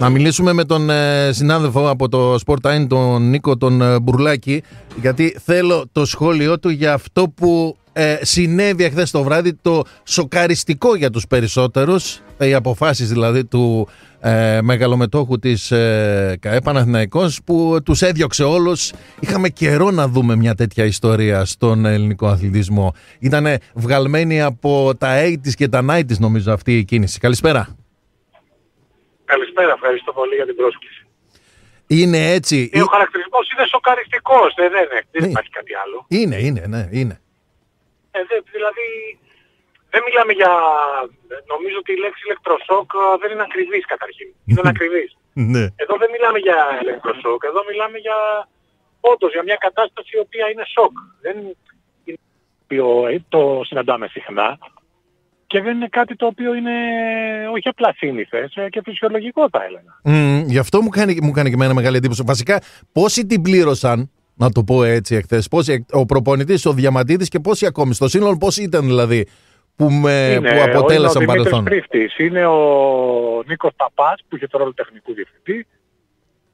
Να μιλήσουμε με τον ε, συνάδελφο από το Sport τον Νίκο τον ε, Μπουρλάκη, γιατί θέλω το σχόλιο του για αυτό που ε, συνέβη εχθές το βράδυ, το σοκαριστικό για τους περισσότερους, οι αποφάσεις δηλαδή του ε, μεγαλομετόχου της ε, ΚαΕ Παναθηναϊκός που τους έδιωξε όλους. Είχαμε καιρό να δούμε μια τέτοια ιστορία στον ελληνικό αθλητισμό. Ήταν βγαλμένη από τα 80's και τα 90's νομίζω αυτή η κίνηση. Καλησπέρα. Καλησπέρα, ευχαριστώ πολύ για την πρόσκληση. Είναι έτσι. Ε, ο χαρακτηρισμός είναι σοκαριστικός, δεν, δεν, δεν Ναι. υπάρχει κάτι άλλο. Είναι, είναι, ναι, είναι. Ε, δε- δηλαδή, δεν μιλάμε για... Νομίζω ότι η λέξη ηλεκτροσόκ α, δεν είναι ακριβής καταρχήν. Είναι ακριβής. Ναι. Εδώ δεν μιλάμε για ηλεκτροσόκ, εδώ μιλάμε για... Όντως, για μια κατάσταση η οποία είναι σοκ. Δεν είναι το οποίο ε, το συναντάμε συχνά. Και δεν είναι κάτι το οποίο είναι όχι απλά σύνηθες ε, και φυσιολογικό θα έλεγα. Μμ, γι' αυτό μου κάνει, μου κάνει και εμένα μεγάλη εντύπωση. Βασικά, πόσοι την πλήρωσαν, να το πω έτσι εχθές, ο προπονητής, ο Διαμαντίδη και πόσοι ακόμη. Στο σύνολο, πόσοι ήταν δηλαδή που, με, είναι, που αποτέλεσαν είναι ο παρελθόν; Δημήτρης Πρίφτης, είναι ο Νίκος Ταπάς που είχε το ρόλο τεχνικού διευθυντή,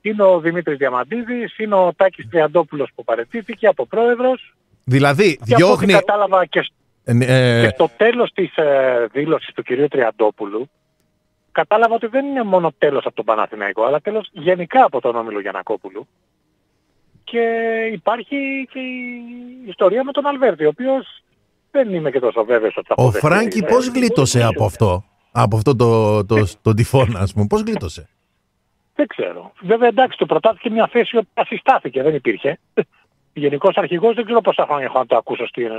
είναι ο Δημήτρης Διαμαντίδης, είναι ο Τάκης Τριαντόπουλος που παρετήθηκε από πρόεδρος Δηλαδή, και από ό,τι διώχνει. κατάλαβα και, σ- ε, και στο τέλος της ε, δήλωσης του κυρίου Τριαντόπουλου κατάλαβα ότι δεν είναι μόνο τέλος από τον Παναθηναϊκό αλλά τέλος γενικά από τον Όμιλο Γιανακόπουλου και υπάρχει και η ιστορία με τον Αλβέρτη ο οποίος δεν είμαι και τόσο βέβαιος ότι θα ο αποδεχτεί. Φράγκη Ε, πώς ε, γλίτωσε ε, από αυτό, από αυτό το, το, το τυφώνα, ας πούμε, πώς γλίτωσε; Δεν ξέρω. Βέβαια εντάξει, του προτάθηκε μια θέση που ασυστάθηκε, δεν υπήρχε. Γενικός αρχηγός δεν ξέρω πόσα χρόνια έχω να το ακούσω στην...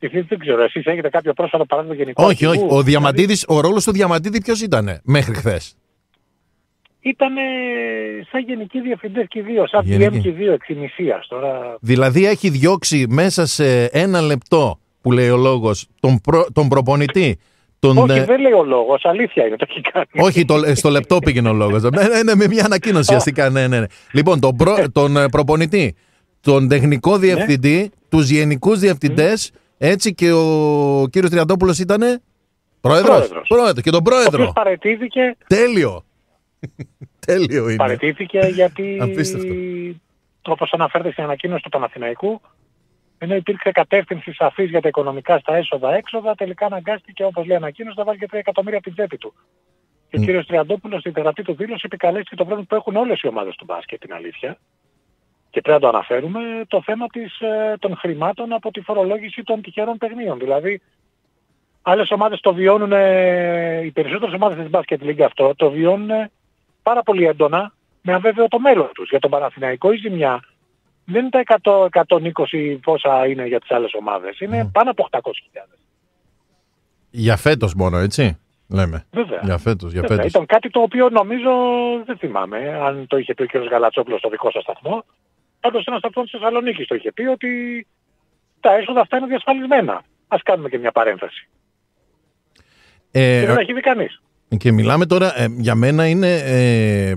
ε, στη φύση, δεν ξέρω. Εσείς έχετε κάποιο πρόσφατο παράδειγμα γενικό όχι, όχι. αρχηγού; Ο, Διαμαντίδης, ο ρόλος του Διαμαντίδη ποιος ήταν μέχρι χθες; Ήταν σαν γενικοί διευθυντές και οι δύο, σαν Γενική. PM και οι δύο εξ ημισίας. Τώρα Δηλαδή έχει διώξει μέσα σε ένα λεπτό που λέει ο λόγος τον, προ, τον προπονητή. Τον, όχι, ε, δεν λέει ο λόγος, αλήθεια είναι, το έχει κάνει. όχι, το, ε, στο λεπτό πήγαινε ο λόγος. ναι, ναι, ναι, με μια ανακοίνωση ουσιαστικά. Ναι, ναι, ναι. Λοιπόν, τον, προ, τον ε, προπονητή, τον τεχνικό διευθυντή, τους γενικούς διευθυντές, έτσι και ο κύριος Τριαντόπουλος ήταν. Πρόεδρος. Πρόεδρος. Πρόεδρο. Και τον Ο οποίος πρόεδρο. παρετήθηκε, Τέλειο. Τέλειο είναι. παρετήθηκε γιατί Απίστευτο. όπως αναφέρεται στην ανακοίνωση του Παναθηναϊκού ενώ υπήρξε κατεύθυνση σαφής για τα οικονομικά στα έσοδα-έξοδα, τελικά αναγκάστηκε, όπως λέει η ανακοίνωση, να βάλει και 3 εκατομμύρια από την τσέπη του. Και ο Μμ. κύριος Τριαντόπουλος στην γραπτή του δήλωση επικαλέστηκε το πρόβλημα που έχουν όλες οι ομάδες του μπάσκετ, την αλήθεια. Και πρέπει να το αναφέρουμε το θέμα της, ε, των χρημάτων από τη φορολόγηση των τυχερών παιχνίων. Δηλαδή, άλλες ομάδες το βιώνουν, ε, οι περισσότερες ομάδες της μπάσκετ λίγκα αυτό, το βιώνουν ε, πάρα πολύ έντονα με αβέβαιο το μέλλον τους. Για τον Παναθηναϊκό η ζημιά δεν είναι τα 100, 120 πόσα είναι για τις άλλες ομάδες. Είναι Μμ. πάνω από 800.000. Για φέτος μόνο, έτσι. Λέμε. Βέβαια. Για φέτος, για Βέβαια, φέτος. Ήταν κάτι το οποίο νομίζω, δεν θυμάμαι, αν το είχε πει ο κ. Γαλατσόπουλος στο δικό σας σταθμό. Πάντως ένας σταθμό της Θεσσαλονίκης το είχε πει ότι τα έσοδα αυτά είναι διασφαλισμένα. Ας κάνουμε και μια παρένθεση. Ε, και δεν έχει δει κανείς. Και μιλάμε τώρα, ε, για μένα είναι ε,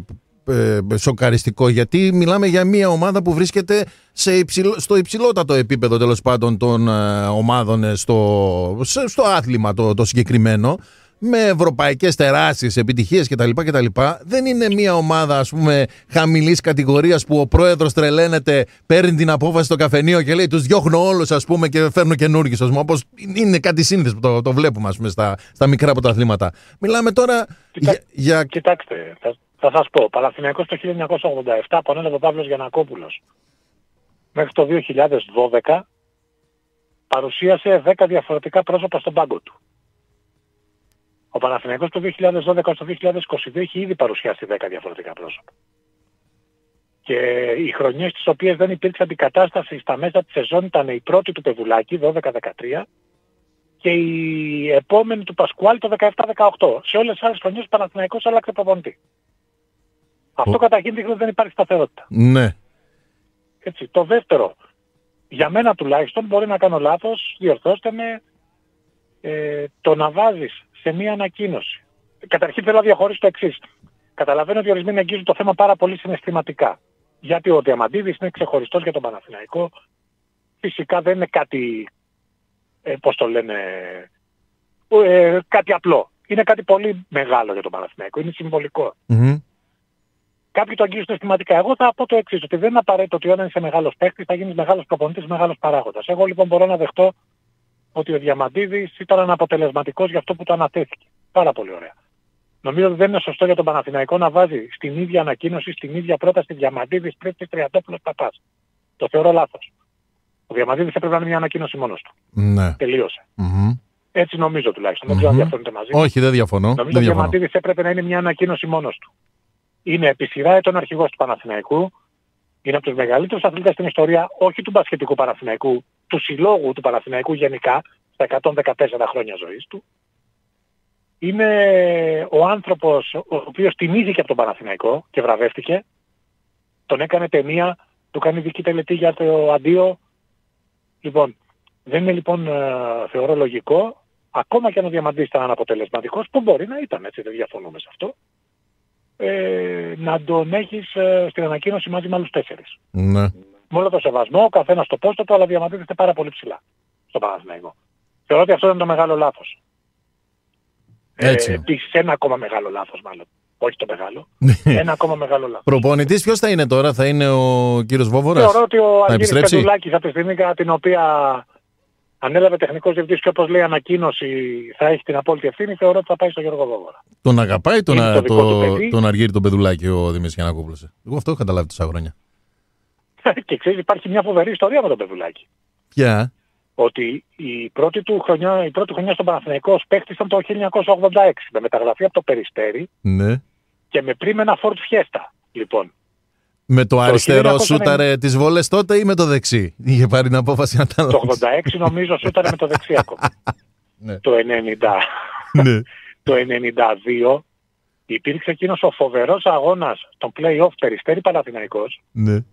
ε, σοκαριστικό γιατί μιλάμε για μια ομάδα που βρίσκεται σε υψηλό, στο υψηλότατο επίπεδο τέλος πάντων των ε, ομάδων ε, στο, σε- στο άθλημα το, το συγκεκριμένο με ευρωπαϊκές τεράστιες επιτυχίες κτλ. κτλ. Δεν είναι μια ομάδα ας πούμε χαμηλής κατηγορίας που ο πρόεδρος τρελαίνεται, παίρνει την απόφαση στο καφενείο και λέει τους διώχνω όλους ας πούμε και φέρνω καινούργιους ας πούμε όπως είναι κάτι σύνθεση που το, το βλέπουμε ας πούμε στα, στα μικρά πρωταθλήματα. Μιλάμε τώρα Κοιτά- για, για Κοιτάξτε, θα, θα σας πω. Παναθηναϊκός το 1987 που ανέλαβε ο Παύλος Γιανακόπουλος μέχρι το 2012 παρουσίασε 10 διαφορετικά πρόσωπα στον πάγκο του. Ο Παναθηναϊκός το 2012 στο 2022 έχει ήδη παρουσιάσει 10 διαφορετικά πρόσωπα. Και οι χρονιές τις οποίες δεν υπήρξε αντικατάσταση στα μέσα της σεζόν ήταν η πρώτη του Πεδουλάκη, 12-13, και η επόμενη του Πασκουάλ το 17-18. Σε όλες τις άλλες χρονιές ο Παναθηναϊκός άλλαξε προπονητή. Αυτό Ο- καταρχήν δείχνει ότι δεν υπάρχει σταθερότητα. ναι. Έτσι. Το δεύτερο, για μένα τουλάχιστον, μπορεί να κάνω λάθος, διορθώστε με, ε, το να βάζεις σε μία ανακοίνωση. Καταρχήν θέλω να διαχωρίσω το εξής. Καταλαβαίνω ότι ορισμένοι αγγίζουν το θέμα πάρα πολύ συναισθηματικά. Γιατί ο Διαμαντίδης είναι ξεχωριστός για τον Παναθηναϊκό. Φυσικά δεν είναι κάτι, ε, πώς το λένε, ε, κάτι απλό. είναι κάτι πολύ μεγάλο για τον Παναθηναϊκό. Είναι συμβολικό. Μμμ. Κάποιοι το αγγίζουν αισθηματικά. Εγώ θα πω το εξής, ότι δεν είναι απαραίτητο ότι όταν είσαι μεγάλος παίκτης θα γίνεις μεγάλος προπονητής, μεγάλος παράγοντας. Εγώ λοιπόν μπορώ να δεχτώ ότι ο Διαμαντίδης ήταν αναποτελεσματικός για αυτό που το ανατέθηκε. Πάρα πολύ ωραία. Νομίζω ότι δεν είναι σωστό για τον Παναθηναϊκό να βάζει στην ίδια ανακοίνωση, στην ίδια πρόταση Διαμαντίδης πριν τη Τριαντόπουλος Παπάς. Το θεωρώ λάθος. Ο Διαμαντίδης έπρεπε να είναι μια ανακοίνωση μόνος του. Ναι. Τελείωσε. Μμμ. Έτσι νομίζω τουλάχιστον. Δεν ξέρω αν Μμμ. διαφωνείτε μαζί μου. Όχι, δεν διαφωνώ. Νομίζω Δεν ότι ο διαφωνώ. Διαμαντίδης έπρεπε να είναι μια ανακοίνωση μόνος του. Είναι επί σειρά ετών αρχηγός του Παναθηναϊκού. Είναι από τους μεγαλύτερους αθλητές στην ιστορία, όχι του μπασχετικού Παναθηναϊκού, του συλλόγου του Παναθηναϊκού γενικά, στα 114 χρόνια ζωής του. Είναι ο άνθρωπος ο οποίος τιμήθηκε από τον Παναθηναϊκό και βραβεύτηκε. Τον έκανε ταινία, του κάνει δική τελετή για το αντίο. Λοιπόν, δεν είναι λοιπόν ε, θεωρώ λογικό, ακόμα και αν ο Διαμαντής ήταν αναποτελεσματικός, που μπορεί να ήταν έτσι, δεν διαφωνούμε σε αυτό, ε, να τον έχεις ε, στην ανακοίνωση μαζί με άλλους τέσσερις. Ναι. Με όλο το σεβασμό, ο καθένας στο πόστο του, αλλά διαμαντίζεται πάρα πολύ ψηλά στο Παναθηναϊκό. Θεωρώ ότι αυτό ήταν το μεγάλο λάθος. Έτσι. Ε, επίσης ένα ακόμα μεγάλο λάθος μάλλον. Όχι το μεγάλο. ένα ακόμα μεγάλο λάθος. Προπονητής ποιος θα είναι τώρα, θα είναι ο κύριος Βόβορας; Θεωρώ ότι ο Αργύρης επιστρέψει; Πετουλάκης από τη στιγμή κατά την οποία ανέλαβε τεχνικός διευθυντής και όπως λέει ανακοίνωση θα έχει την απόλυτη ευθύνη, θεωρώ ότι θα πάει στο Γιώργο Βόβορα. Τον αγαπάει τον, Είναι α- το δικό του το, παιδί. τον Αργύρι τον Πεδουλάκη ο Δημήτρη Γιανακόπουλο. Εγώ αυτό έχω καταλάβει τόσα χρόνια. και ξέρεις υπάρχει μια φοβερή ιστορία με τον Πεδουλάκη. Ποια; ότι η πρώτη του χρονιά, η πρώτη χρονιά στον Παναθηναϊκό ως παίκτης ήταν το 1986 με μεταγραφή από το Περιστέρι Ναι. και με πριν ένα Ford Fiesta. Λοιπόν, Με το αριστερό 1990. σούταρε τις βόλες τότε ή με το δεξί; Είχε πάρει την απόφαση να τα το 86 νομίζω σου ήταν με το δεξί ακόμα. Ναι. το, 90, ναι. το 92 υπήρξε εκείνος ο φοβερός αγώνας των play-off Περιστέρι Παναθηναϊκός ναι.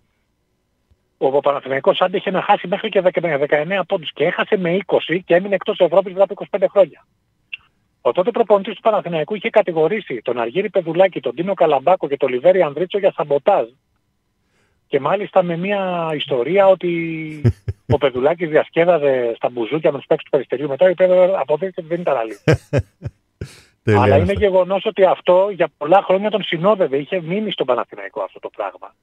Όπου ο Παναθηναϊκός άντεχε να χάσει μέχρι και 19 πόντους και έχασε με 20 και έμεινε εκτός Ευρώπης μετά από 25 χρόνια. Ο τότε προπονητής του Παναθηναϊκού είχε κατηγορήσει τον Αργύρη Πεδουλάκη, τον Τίνο Καλαμπάκο και τον Λιβέρη Ανδρίτσο για σαμποτάζ. Και μάλιστα με μια ιστορία ότι ο Πεδουλάκης διασκέδαζε στα μπουζούκια με τους παίκτες του Περιστερίου μετά, η οποία αποδείχθηκε ότι δεν ήταν αλήθεια. Τέλεια Αλλά είναι αυτά. γεγονός ότι αυτό για πολλά χρόνια τον συνόδευε, είχε μείνει στον Παναθηναϊκό αυτό το πράγμα.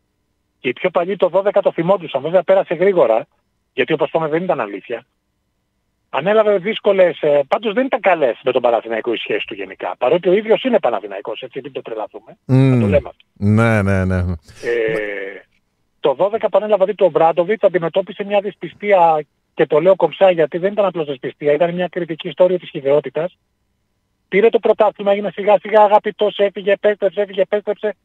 Και οι πιο παλιοί το 12 το θυμόντουσαν, βέβαια πέρασε γρήγορα, γιατί όπως είπαμε δεν ήταν αλήθεια. Ανέλαβε δύσκολες, ε, πάντως δεν ήταν καλές με τον Παναθηναϊκό οι σχέσεις του γενικά. Παρότι ο ίδιος είναι Παναθηναϊκός, έτσι μην το τρελαθούμε. Να το Μμμ. λέμε αυτό. Ναι, ναι, ναι. Ε, το 12 που ανέλαβε δει τον Μπράντοβιτς αντιμετώπισε μια δυσπιστία και το λέω κομψά γιατί δεν ήταν απλώς δυσπιστία, ήταν μια κριτική ιστορία της χειδαιότητας. Πήρε το πρωτάθλημα, έγινε σιγά σιγά αγαπητός, έφυγε, επέστρεψε, έφυγε, επέστρεψε.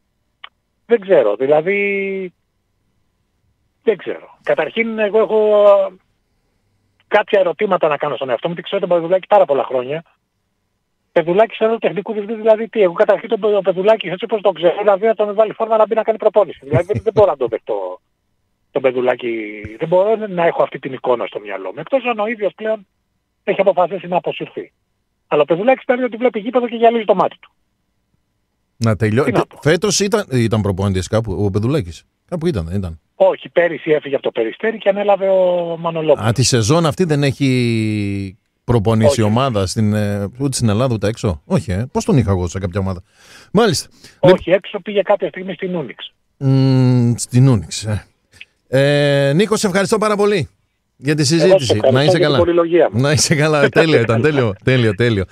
Δεν ξέρω, δηλαδή δεν ξέρω. Καταρχήν εγώ έχω α, κάποια ερωτήματα να κάνω στον εαυτό μου, τι ξέρω τον Πεδουλάκη πάρα πολλά χρόνια. Πεδουλάκης σε ένα τεχνικού διευθυντής, δηλαδή τι, εγώ καταρχήν τον Πε- Πεδουλάκη έτσι όπως τον ξέρω, δηλαδή να τον βάλει φόρμα να μπει να κάνει προπόνηση. δηλαδή δεν, δεν μπορώ να το δεχτώ τον Πεδουλάκη, δεν μπορώ να έχω αυτή την εικόνα στο μυαλό μου. Εκτός αν ο ίδιος πλέον έχει αποφασίσει να αποσυρθεί. Αλλά ο Πεδουλάκης παίρνει ότι βλέπει γήπεδο και γυαλίζει το μάτι του. Να τελειώσει. Τι να πω. Φέτος ήταν, ήταν προπονητή κάπου, ο Πεδουλάκης. Κάπου ήταν, δεν ήταν. Όχι, πέρυσι έφυγε από το Περιστέρι και ανέλαβε ο Μανολόπουλος. Α, τη σεζόν αυτή δεν έχει προπονήσει Όχι. ομάδα στην, ε, ούτε στην Ελλάδα ούτε έξω; Όχι, ε. Πώς τον είχα εγώ σε κάποια ομάδα; Μάλιστα. Όχι, έξω πήγε κάποια στιγμή στην Ούνιξ. Μ, στην Ούνιξ. Ε. Ε, Νίκο, σε ευχαριστώ πάρα πολύ για τη Εγώ σε συζήτηση. ευχαριστώ Να είσαι για την καλά. πολυλογία μου. Να είσαι καλά. τέλειο ήταν. Τέλειο, τέλειο, τέλειο.